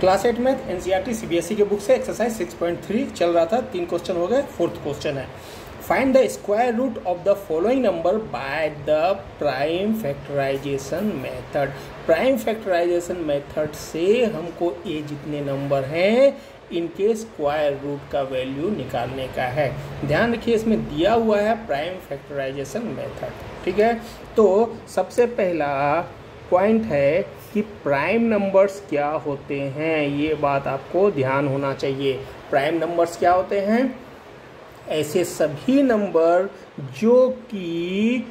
Class eight math NCERT CBSE के book से exercise 6.3 चल रहा था। तीन क्वेश्चन हो गए फोर्थ क्वेश्चन है। Find the square root of the following number by the prime factorisation method prime factorisation method से हमको ये जितने नंबर हैं, इनके स्क्वायर रूट का वैल्यू निकालने का है। ध्यान रखिए, इसमें दिया हुआ है प्राइम फैक्टराइजेशन मेथड ठीक है? तो सबसे पहला पॉइंट है कि प्राइम नंबर्स क्या होते हैं? ये बात आपको ध्यान होना चाहिए। प्राइम नंबर्स क्या होते हैं? ऐसे सभी नंबर जो कि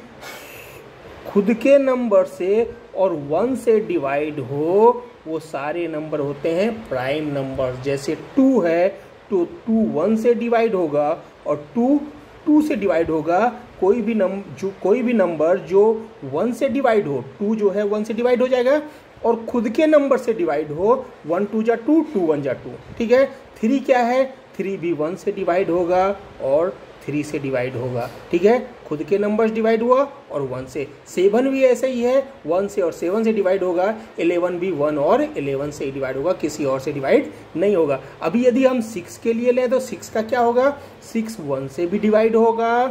खुद के नंबर से और वन से डिवाइड हो, वो सारे नंबर होते हैं प्राइम नंबर जैसे टू है तो टू वन से डिवाइड होगा और टू टू से डिवाइड होगा। कोई भी नंबर जो, कोई भी नंबर जो वन से डिवाइड हो टू जो है वन से डिवाइड हो जाएगा। और खुद के नंबर से डिवाइड हो, वन टू जा टू टू वन जा टू। ठीक है? थ्री क्या है? थ्री भी वन से डिवाइड होगा और थ्री से डिवाइड होगा। ठीक है? खुद के नंबर्स डिवाइड हुआ और वन से। सेवन भी ऐसे ही है, वन से और सेवन से डिवाइड होगा, इलेवन भी वन और इलेवन से डिवाइड होगा, किसी और से डिवाइड नहीं होगा। अभी यदि हम सिक्स के लिए लें तो सिक्स का क्या होगा? सिक्स वन से भी डिवाइड होगा।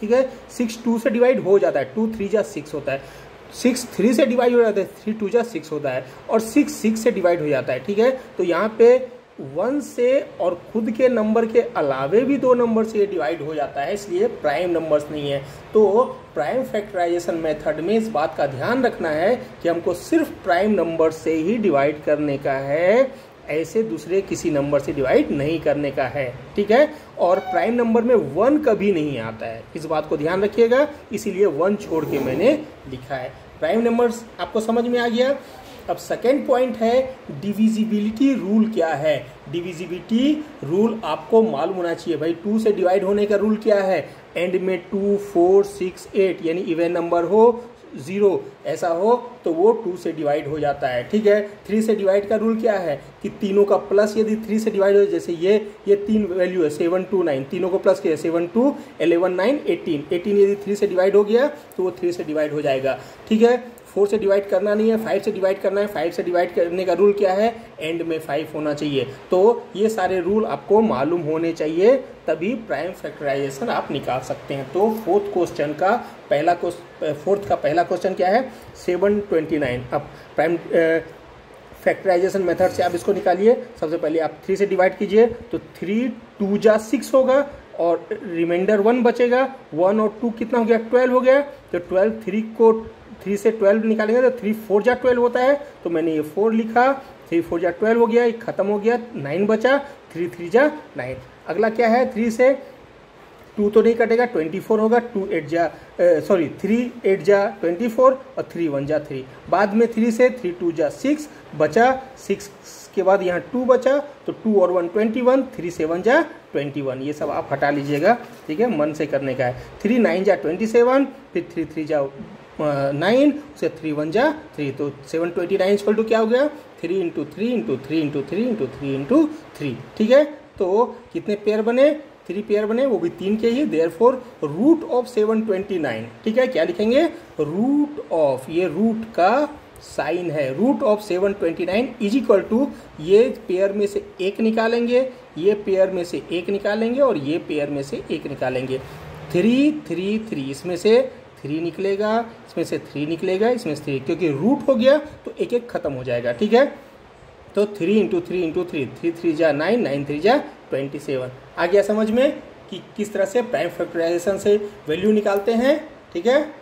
ठीक है? सिक्स टू से डिवाइड हो जाता है, टू थ्री जा सिक्स होता है। सिक्स, थ्री से डिवाइड हो जाता है, थ्री, टू जा सिक्स होता है और सिक्स सिक्स से डिवाइड हो जाता है, ठीक है? तो यहाँ पे वन से और खुद के नंबर के अलावे भी दो नंबर से डिवाइड हो जाता है, इसलिए प्राइम नंबर्स नहीं है। तो प्राइम फैक्टराइजेशन मेथड में इस बात का ध्यान रखना है कि हमको सिर्फ़ प्राइम नंबर से ही डिवाइड करने का है। ऐसे दूसरे किसी नंबर से डिवाइड नहीं करने का है, ठीक है? और प्राइम नंबर में वन कभी नहीं आता है। इस बात को ध्यान रखिएगा, इसीलिए वन छोड़ के मैंने लिखा है। प्राइम नंबर आपको समझ में आ गया? अब सेकेंड पॉइंट है डिविजिबिलिटी रूल क्या है? डिविजिबिलिटी रूल आपको मालूम होना चाहिए भाई टू से डिवाइड होने का रूल क्या है? एंड में टू फोर सिक्स एट यानी इवन नंबर हो ज़ीरो ऐसा हो तो वो टू से डिवाइड हो जाता है। ठीक है? थ्री से डिवाइड का रूल क्या है? कि तीनों का प्लस यदि थ्री से डिवाइड हो, जैसे ये ये तीन वैल्यू है सेवन टू नाइन तीनों को प्लस किया seven two eleven nine eighteen eighteen यदि थ्री से डिवाइड हो गया तो वो थ्री से डिवाइड हो जाएगा। ठीक है? फोर से डिवाइड करना नहीं है, फाइव से डिवाइड करना है, फाइव से डिवाइड करने का रूल क्या है? एंड में फाइव होना चाहिए। तो ये सारे रूल आपको मालूम होने चाहिए, तभी प्राइम फैक्टराइजेशन आप निकाल सकते हैं। तो फोर्थ क्वेश्चन का पहला फोर्थ का पहला क्वेश्चन क्या है? सेवन ट्वेंटी नाइन अब प्राइम फैक्टराइजेशन मेथड से आप इसको निकालिए। सबसे पहले आप थ्री से डिवाइड कीजिए तो थ्री टू जा सिक्स होगा और रिमाइंडर वन बचेगा। वन और टू कितना हो गया? ट्वेल्व हो गया। तो ट्वेल्व थ्री को थ्री से ट्वेल्व निकालेंगे तो थ्री फोर जा ट्वेल्व होता है। तो मैंने ये फोर लिखा, थ्री फोर जा ट्वेल्व हो गया ये खत्म हो गया, नाइन बचा, थ्री थ्री जा नाइन। अगला क्या है? थ्री से टू तो नहीं कटेगा, ट्वेंटी फोर होगा, टू एट जा सॉरी थ्री एट जा ट्वेंटी फोर और थ्री वन जा थ्री। बाद में थ्री से थ्री टू जा सिक्स, बचा सिक्स के बाद यहाँ टू बचा तो टू और one twenty one, three seven जा ट्वेंटी वन। ये सब आप हटा लीजिएगा, ठीक है? मन से करने का है। थ्री नाइन जा ट्वेंटी सेवन, फिर थ्री थ्री जा नाइन उसे थ्री वन जा थ्री तो seven twenty nine equal to क्या हो गया? Three into three into three into three into three into three ठीक है? तो कितने पेयर बने? थ्री पेयर बने, वो भी तीन के ही therefore root of seven twenty nine ठीक है? क्या लिखेंगे? रूट ऑफ़ ये रूट का साइन है. Root of seven twenty nine is equal to ये पेयर में से एक निकालेंगे, ये पेयर में से एक निकालेंगे और ये पेयर में से एक निकालेंगे. थ्री थ्री थ्री इसमें से थ्री निकलेगा, इसमें से थ्री निकलेगा, इसमें से थ्री क्योंकि रूट हो गया तो एक एक खत्म हो जाएगा, ठीक है? तो three into three into three three three जा नाइन नाइन थ्री जा ट्वेंटी सेवन आ गया समझ में कि किस तरह से प्राइम फैक्टराइजेशन से वैल्यू निकालते हैं, ठीक है?